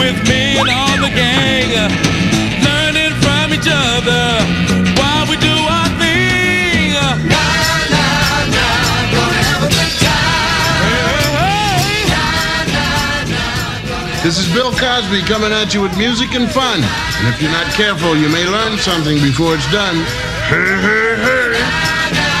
with me and all the gang, This is Bill Cosby coming at you with music and fun. And if you're not careful, you may learn something before it's done. Hey, hey, hey.